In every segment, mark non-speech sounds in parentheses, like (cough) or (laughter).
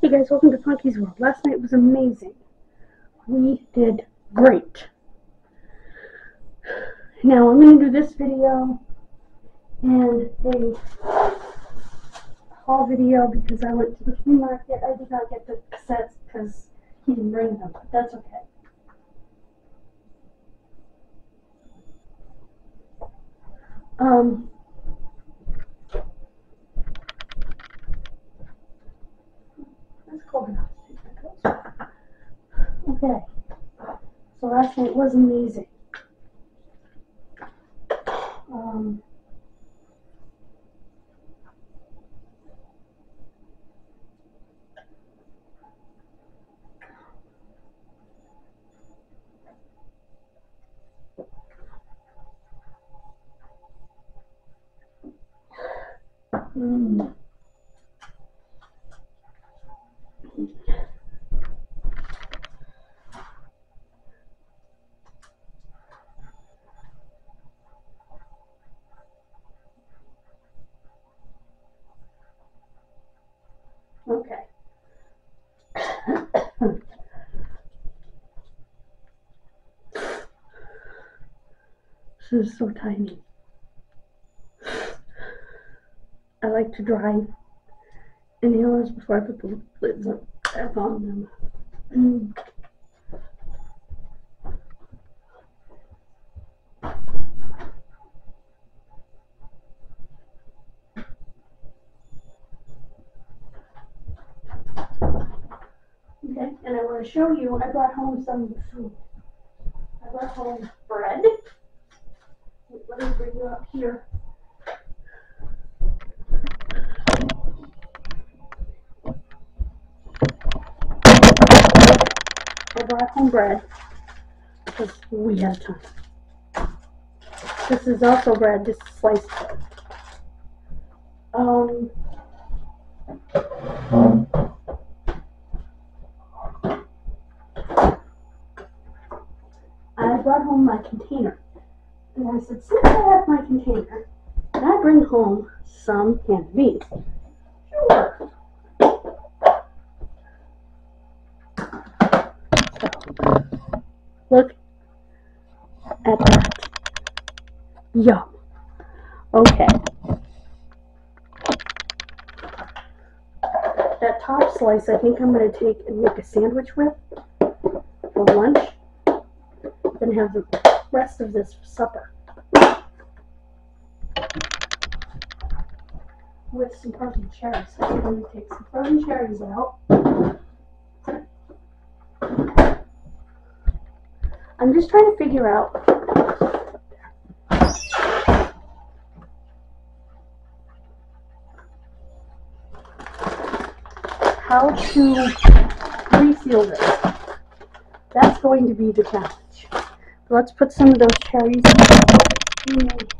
Hey guys, welcome to Punky's World. Last night was amazing. We did great. Now I'm going to do this video and a haul video because I went to the flea market. I did not get the cassettes because he didn't bring them, but that's okay. Um, that's cold enough. Okay. So last night was amazing. Um, mm. Okay. (coughs) this is so tiny. I like to dry inhalers before I put the lids on, on them. Mm. Okay, and I want to show you, I brought home some of the food. I brought home bread. Let me bring you up here. I brought home bread because we have time. This is also bread, this is sliced bread. Um, I brought home my container. And I said, since I have my container, can I bring home some canned beans? Sure. Look at that. Yum. Okay. That top slice, I think I'm going to take and make a sandwich with for lunch. Then have the rest of this supper. With some frozen cherries. So I'm going to take some frozen cherries out. I'm just trying to figure out how to reseal this. That's going to be the challenge. Let's put some of those cherries in. A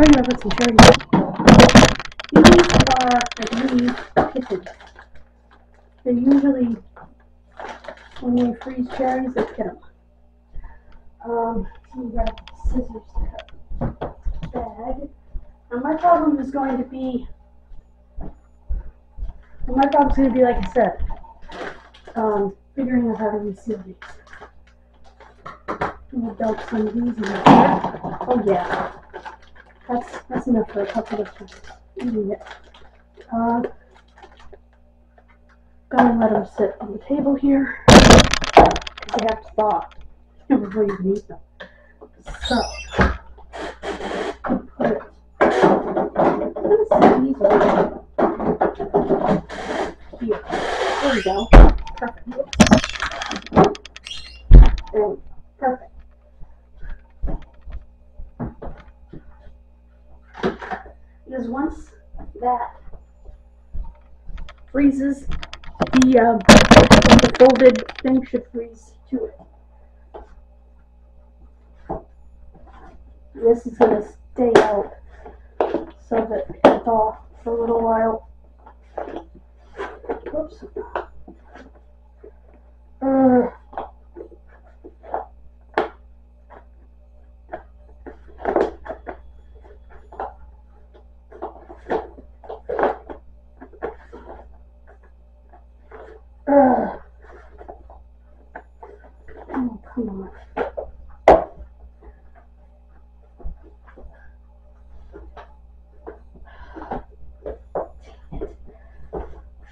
Gonna put some cherries. These are mini kitchen. They're usually when they freeze cherries, they get them. Um, so we grab scissors to cut bag. Now my problem is going to be, well, my problem's going to be like I said, um, figuring out how to reseal these. I'm gonna dump some of these in. Oh yeah, that's that's enough for a couple of times. Eating it. Uh, gonna let them sit on the table here. They have to thaw before you can eat them. So, put it. Let's see these over here. There we go. Perfect. There we go. Perfect. Because once that freezes. The, uh, the folded thing should freeze to it. This is gonna stay out so that it's off for a little while. Whoops. Uh, uh. Oh, come on.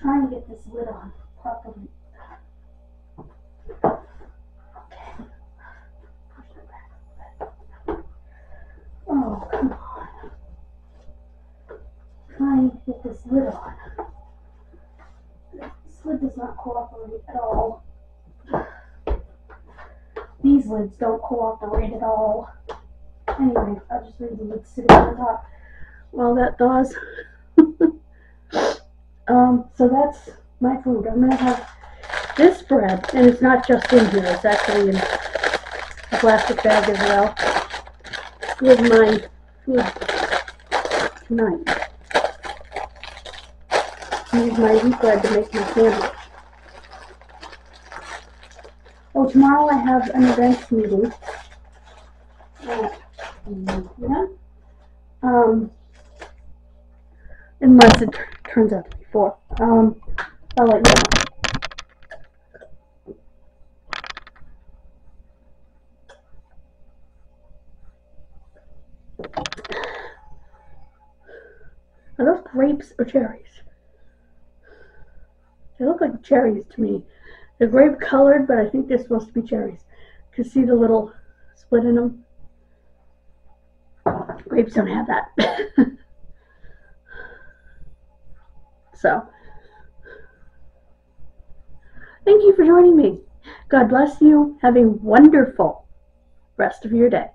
Trying to get this lid on properly. Okay. Push it back. Oh, come on. Trying to get this lid on. This lid does not cooperate at all. These lids don't cooperate at all. Anyway, I'll just leave the lid sitting on top while that thaws. Um, so that's my food. I'm gonna have this bread, and it's not just in here, it's actually in a plastic bag as well, with my food tonight. Use my wheat bread to make my sandwich. Oh, tomorrow I have an events meeting. Yeah. Um, unless it turns out to four. Um, you know. Are those grapes or cherries? They look like cherries to me. They're grape colored, but I think they're supposed to be cherries. Can see the little split in them. Grapes don't have that. (laughs) so, thank you for joining me. God bless you. Have a wonderful rest of your day.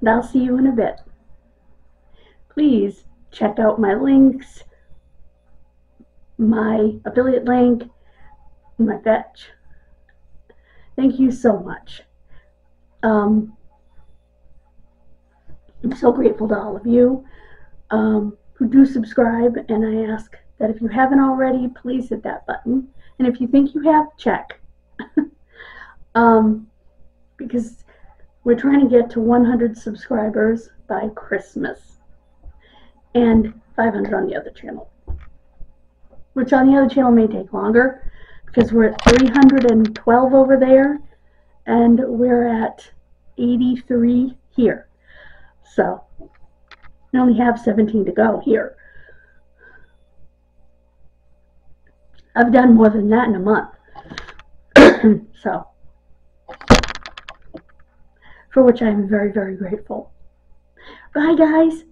And I'll see you in a bit. Please check out my links, my affiliate link, my fetch. Thank you so much. Um, I'm so grateful to all of you um, who do subscribe, and I ask that if you haven't already, please hit that button. And if you think you have, check. (laughs) um, because we're trying to get to 100 subscribers by Christmas and 500 on the other channel. Which on the other channel may take longer because we're at 312 over there and we're at 83 here. So we only have 17 to go here. I've done more than that in a month. (clears throat) so, for which I am very, very grateful. Bye, guys.